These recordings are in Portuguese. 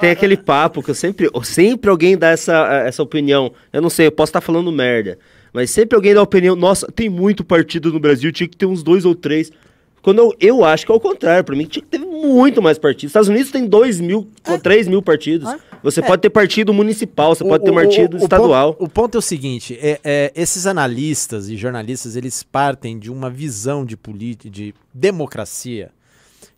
Tem aquele papo que eu sempre, sempre alguém dá essa, essa opinião. Eu não sei, eu posso estar falando merda. Mas sempre alguém dá opinião. Nossa, tem muito partido no Brasil, tinha que ter uns dois ou três. Quando eu, eu acho que é o contrário. Pra mim, tinha que ter muito mais partidos. Estados Unidos tem dois mil, É. três mil partidos. É. Você pode ter partido municipal, você pode ter O- o- partido o- o estadual. ponto- O ponto, é o seguinte: é, é, esses analistas e jornalistas eles partem de uma visão de política, de democracia,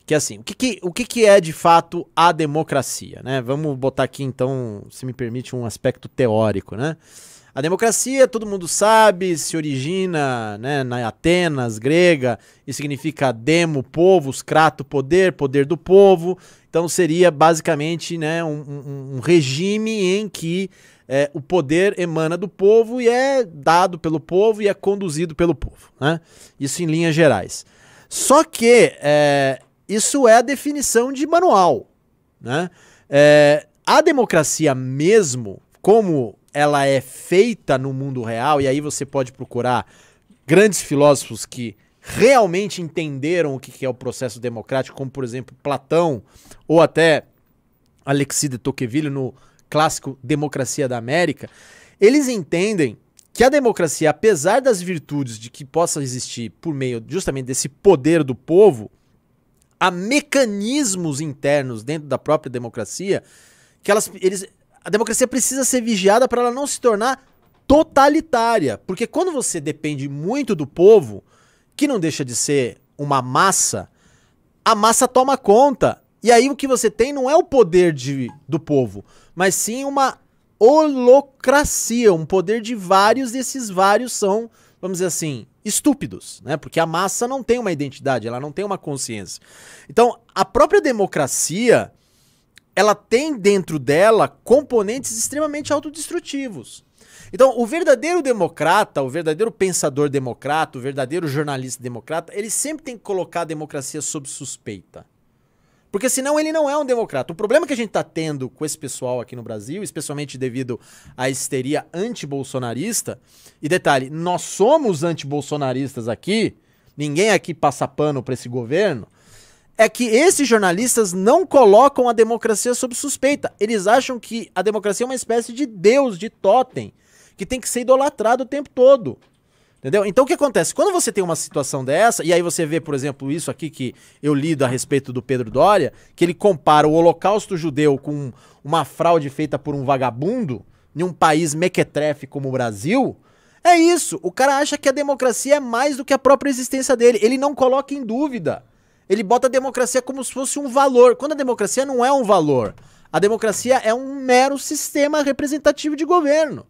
que é assim, o que, que- o que, que é de fato a democracia, né? Vamos botar aqui então, se me permite, um aspecto teórico, né? A democracia, todo mundo sabe, se origina né, na Atenas grega e significa demo, povos, crato, poder, poder do povo. Então seria basicamente né, um, um- um regime em que é, o poder emana do povo e é dado pelo povo e é conduzido pelo povo. Né? Isso em linhas gerais. Só que é, isso é a definição de manual. Né? É, a democracia mesmo, como ela é feita no mundo real, e aí você pode procurar grandes filósofos que realmente entenderam o que é o processo democrático, como por exemplo Platão, ou até Alexis de Tocqueville no clássico Democracia da América, eles entendem que a democracia, apesar das virtudes de que possa existir por meio justamente desse poder do povo, há mecanismos internos dentro da própria democracia que elas, eles, a democracia precisa ser vigiada para ela não se tornar totalitária. Porque quando você depende muito do povo, que não deixa de ser uma massa, a massa toma conta. E aí o que você tem não é o poder de, do povo, mas sim uma holocracia, um poder de vários, e esses vários são, vamos dizer assim, estúpidos, né? Porque a massa não tem uma identidade, ela não tem uma consciência. Então, a própria democracia, ela tem dentro dela componentes extremamente autodestrutivos. Então, o verdadeiro democrata, o verdadeiro pensador democrata, o verdadeiro jornalista democrata, ele sempre tem que colocar a democracia sob suspeita. Porque senão ele não é um democrata. O problema que a gente está tendo com esse pessoal aqui no Brasil, especialmente devido à histeria antibolsonarista, e detalhe, nós somos antibolsonaristas aqui, ninguém aqui passa pano para esse governo, é que esses jornalistas não colocam a democracia sob suspeita. Eles acham que a democracia é uma espécie de deus, de totem, que tem que ser idolatrado o tempo todo. Entendeu? Então o que acontece? Quando você tem uma situação dessa, e aí você vê, por exemplo, isso aqui que eu lido a respeito do Pedro Doria, que ele compara o holocausto judeu com uma fraude feita por um vagabundo em um país mequetrefe como o Brasil, é isso. O cara acha que a democracia é mais do que a própria existência dele. Ele não coloca em dúvida. Ele bota a democracia como se fosse um valor, quando a democracia não é um valor. A democracia é um mero sistema representativo de governo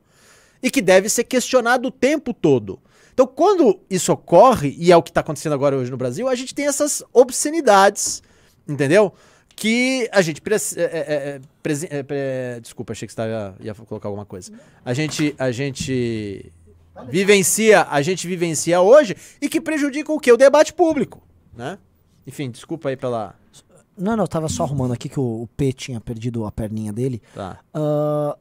e que deve ser questionado o tempo todo. Então, quando isso ocorre, e é o que está acontecendo agora hoje no Brasil, a gente tem essas obscenidades, entendeu? Que a gente precisa. desculpa, achei que você tava, ia colocar alguma coisa. A gente, a gente vivencia, a gente vivencia hoje e que prejudica o quê? O debate público, né? Enfim, desculpa aí pela. Não, não, eu tava só arrumando aqui que o, o P tinha perdido a perninha dele. Tá. O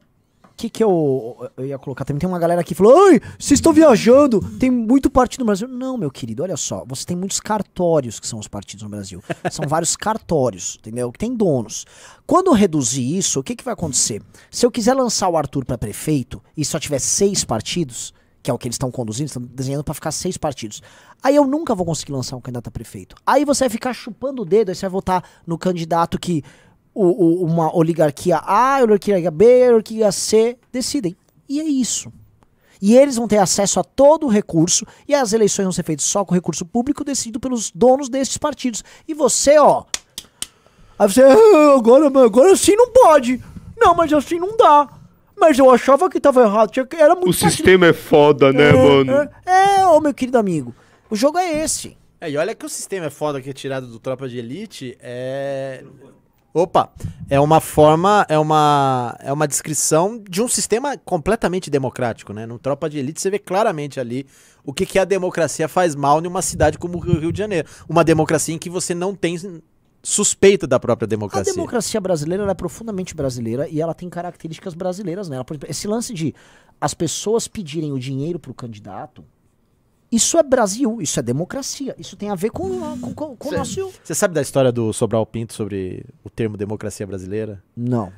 que que eu, eu ia colocar? Também tem uma galera que falou: Ai, vocês estão viajando, tem muito partido no Brasil. Não, meu querido, olha só, você tem muitos cartórios que são os partidos no Brasil. São vários cartórios, entendeu? Que tem donos. Quando eu reduzir isso, o que, que vai acontecer? Se eu quiser lançar o Arthur pra prefeito e só tiver seis partidos, que é o que eles estão conduzindo, estão desenhando pra ficar seis partidos. Aí eu nunca vou conseguir lançar um candidato a prefeito. Aí você vai ficar chupando o dedo, aí você vai votar no candidato que o, o- uma oligarquia A, oligarquia B, oligarquia C decidem. E é isso. E eles vão ter acesso a todo o recurso e as eleições vão ser feitas só com recurso público decidido pelos donos desses partidos. E você, ó. Aí você, "Ah, agora, agora assim não pode. Não, mas assim não dá. Mas eu achava que tava errado. tinha que- Era muito O partido- sistema é foda, né, é, mano? É, é, ô meu querido amigo. O jogo é esse. É, e olha que o sistema é foda que é tirado do Tropa de Elite é. Opa! É uma forma, é uma, é uma descrição de um sistema completamente democrático, né? No Tropa de Elite você vê claramente ali o que, que a democracia faz mal numa cidade como o Rio de Janeiro. Uma democracia em que você não tem suspeita da própria A democracia. democracia brasileira é profundamente brasileira e ela tem características brasileiras nela. Por exemplo, esse lance de as pessoas pedirem o dinheiro pro candidato Isso é Brasil, isso é democracia. Isso tem a ver com, com, com, com o nosso. Você sabe da história do Sobral Pinto sobre o termo democracia brasileira? Não.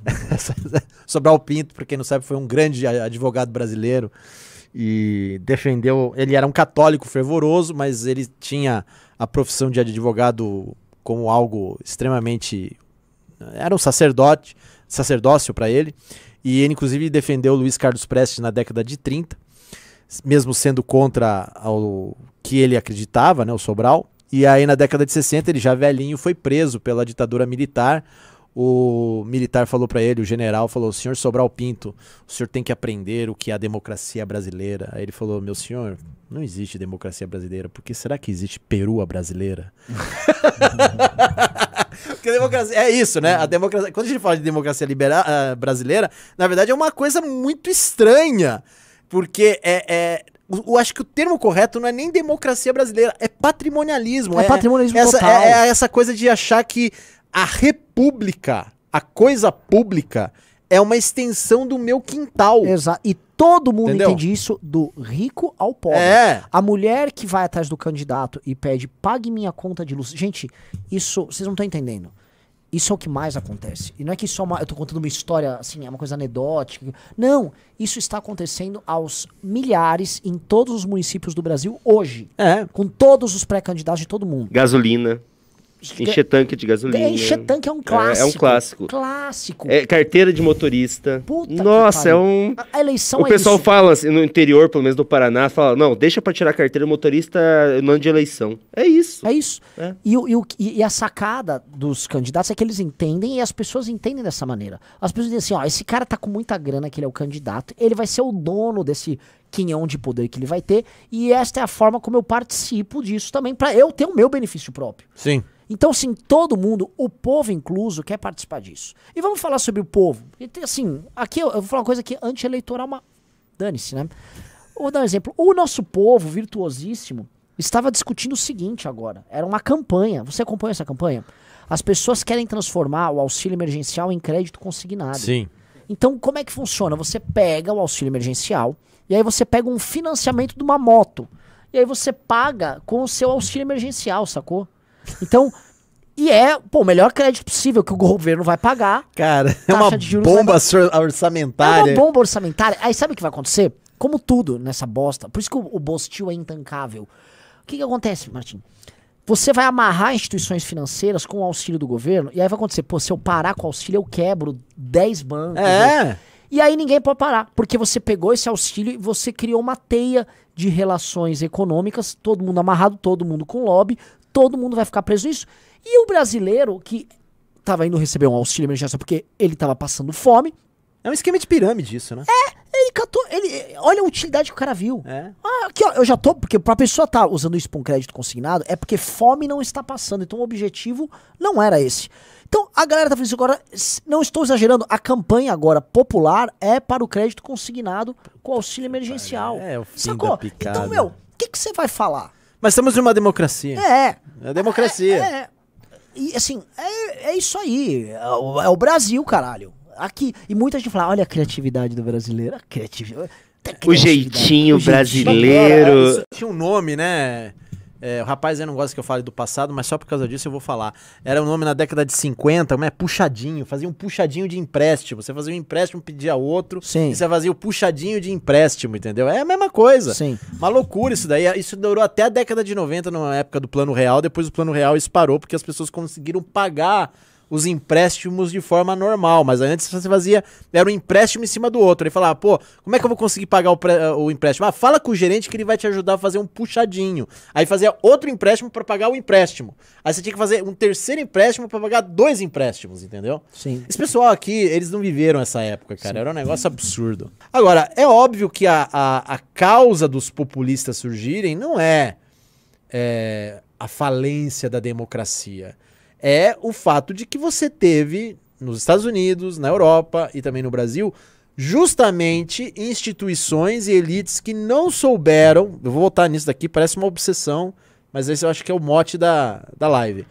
Sobral Pinto, pra quem não sabe, foi um grande advogado brasileiro e defendeu. Ele era um católico fervoroso, mas ele tinha a profissão de advogado como algo extremamente. Era um sacerdote, sacerdócio para ele. E ele, inclusive, defendeu Luiz Carlos Prestes na década de 30, mesmo sendo contra o que ele acreditava, né, o Sobral. E aí, na década de 60, ele já velhinho foi preso pela ditadura militar. O militar falou para ele, o general falou: Senhor Sobral Pinto, o senhor tem que aprender o que é a democracia brasileira. Aí ele falou: Meu senhor, não existe democracia brasileira, porque será que existe perua brasileira? Porque a democracia é isso, né? A democracia, quando a gente fala de democracia libera, ah, brasileira, na verdade é uma coisa muito estranha. Porque é, é- o- eu acho que o termo correto não é nem democracia brasileira, é patrimonialismo. É patrimonialismo essa, total. É, é essa coisa de achar que a república, a coisa pública, é uma extensão do meu quintal. Exato. E todo mundo Entendeu? entende isso do rico ao pobre. É. A mulher que vai atrás do candidato e pede, pague minha conta de luz. Gente, isso, vocês não estão entendendo. Isso é o que mais acontece. E não é que só uma, eu tô contando uma história, assim, é uma coisa anedótica. Não, isso está acontecendo aos milhares em todos os municípios do Brasil hoje. É. Com todos os pré-candidatos de todo mundo. Gasolina. Encher tanque de gasolina. É, Encher tanque é um clássico. É, um clássico. Clássico. É, carteira de motorista. Puta que Nossa, é um. A- eleição o é pessoal isso. fala assim, no interior, pelo menos do Paraná, fala, não, deixa pra tirar carteira de motorista no ano de eleição. É isso. É isso. É. E, e e- e a sacada dos candidatos é que eles entendem e as pessoas entendem dessa maneira. As pessoas dizem assim, ó, esse cara tá com muita grana que ele é o candidato, ele vai ser o dono desse quinhão de poder que ele vai ter, e esta é a forma como eu participo disso também, pra eu ter o meu benefício próprio. Sim. Então, assim, todo mundo, o povo incluso, quer participar disso. E vamos falar sobre o povo. E assim, aqui eu, eu vou falar uma coisa que anti-eleitoral, mas dane-se, né? Vou dar um exemplo. O nosso povo virtuosíssimo estava discutindo o seguinte agora. Era uma campanha. Você acompanha essa campanha? As pessoas querem transformar o auxílio emergencial em crédito consignado. Sim. Então, como é que funciona? Você pega o auxílio emergencial e aí você pega um financiamento de uma moto. E aí você paga com o seu auxílio emergencial, sacou? Então, e é, pô, o melhor crédito possível que o governo vai pagar. Cara, é uma bomba vai- sor- É orçamentária. uma bomba orçamentária. Aí sabe o que vai acontecer? Como tudo nessa bosta. Por isso que o, o Bostil é intancável. O que, que acontece, Martim? Você vai amarrar instituições financeiras com o auxílio do governo, e aí vai acontecer, pô, se eu parar com o auxílio, eu quebro 10 bancos. né? É. E aí ninguém pode parar, porque você pegou esse auxílio e você criou uma teia de relações econômicas, todo mundo amarrado, todo mundo com lobby, todo mundo vai ficar preso nisso. E o brasileiro que tava indo receber um auxílio emergencial porque ele tava passando fome, É um esquema de pirâmide isso, né? ele catou, ele, olha a utilidade que o cara viu. É. Ah, aqui ó, eu já tô, porque pra pessoa tá usando isso pra um crédito consignado, é porque fome não está passando, então o objetivo não era esse. Então a galera tá falando isso agora, não estou exagerando, a campanha agora popular é para o crédito consignado com auxílio emergencial. É, o fim Sacou? Então, meu, o que que você vai falar? Mas estamos numa democracia. É, É, democracia. é, é. E assim, é, é isso aí. É o, é o Brasil, caralho. Aqui. E muita gente fala: olha a criatividade do brasileiro. A criatividade. O criatividade, jeitinho o jeitinho. brasileiro. Agora, tinha um nome, né? É, o rapaz aí não gosta que eu fale do passado, mas só por causa disso eu vou falar. Era um nome na década de 50, como é puxadinho, fazia um puxadinho de empréstimo. Você fazia um empréstimo, pedia outro, Sim. e você fazia o puxadinho de empréstimo, entendeu? É a mesma coisa. Sim. Uma loucura isso daí. Isso durou até a década de 90, na época do Plano Real. Depois o Plano Real disparou porque as pessoas conseguiram pagar os empréstimos de forma normal. Mas antes você fazia. Era um empréstimo em cima do outro. Ele falava, pô, como é que eu vou conseguir pagar o, pré- o empréstimo? Ah, fala com o gerente que ele vai te ajudar a fazer um puxadinho. Aí fazia outro empréstimo para pagar o empréstimo. Aí você tinha que fazer um terceiro empréstimo para pagar dois empréstimos, entendeu? Sim. Esse pessoal aqui, eles não viveram essa época, cara. Era um negócio absurdo. Agora, é óbvio que a, a, a causa dos populistas surgirem não é, é a falência da democracia. É o fato de que você teve nos Estados Unidos, na Europa e também no Brasil, justamente instituições e elites que não souberam. Eu vou voltar nisso daqui, parece uma obsessão, mas esse eu acho que é o mote da, da live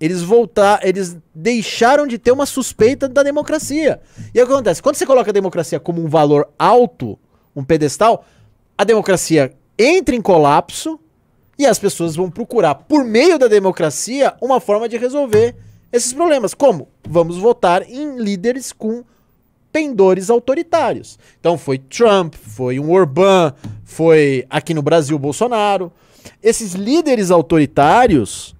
eles voltar, eles deixaram de ter uma suspeita da democracia. E o que acontece? Quando você coloca a democracia como um valor alto, um pedestal, a democracia entra em colapso e as pessoas vão procurar, por meio da democracia, uma forma de resolver esses problemas. Como? Vamos votar em líderes com pendores autoritários. Então foi Trump, foi um Orbán, foi aqui no Brasil Bolsonaro. Esses líderes autoritários,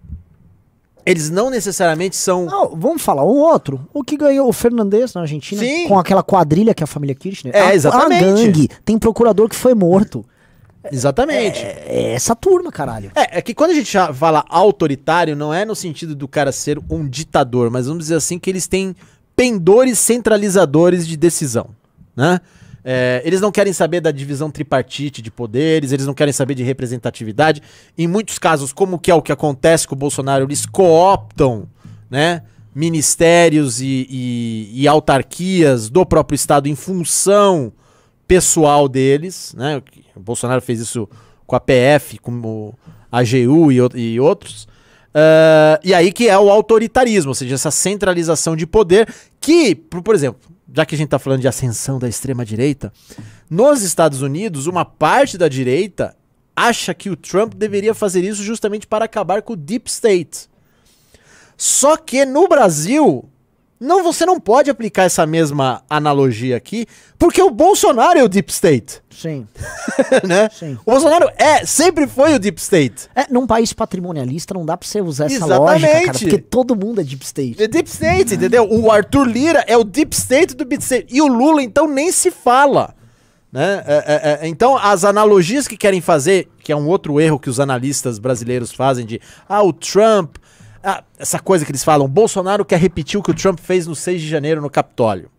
eles não necessariamente são. Não, vamos falar um outro. O que ganhou o Fernandes na Argentina Sim. com aquela quadrilha que é a família Kirchner. É, a, exatamente. A gangue. Tem procurador que foi morto. Exatamente. É, é essa turma, caralho. É, é que quando a gente fala autoritário, não é no sentido do cara ser um ditador, mas vamos dizer assim que eles têm pendores centralizadores de decisão, né? É, eles não querem saber da divisão tripartite de poderes, eles não querem saber de representatividade. Em muitos casos, como que é o que acontece com o Bolsonaro, eles cooptam, né? Ministérios e, e- e autarquias do próprio Estado em função pessoal deles, né? O Bolsonaro fez isso com a PF, com o AGU e, e outros. Ah, e aí que é o autoritarismo, ou seja, essa centralização de poder que, por, por exemplo, já que a gente está falando de ascensão da extrema-direita, nos Estados Unidos, uma parte da direita acha que o Trump deveria fazer isso justamente para acabar com o Deep State. Só que no Brasil, não, você não pode aplicar essa mesma analogia aqui, porque o Bolsonaro é o Deep State, Sim. né? Sim. O Bolsonaro é, sempre foi o Deep State. É, num país patrimonialista não dá pra você usar essa Exatamente. lógica, cara, porque todo mundo é deep state. É Deep State, entendeu? O Arthur Lira é o Deep State do Deep State. E o Lula, então, nem se fala. Né? É, é, é, então, as analogias que querem fazer, que é um outro erro que os analistas brasileiros fazem de ah, o Trump, ah, essa coisa que eles falam, Bolsonaro quer repetir o que o Trump fez no 6 de janeiro no Capitólio.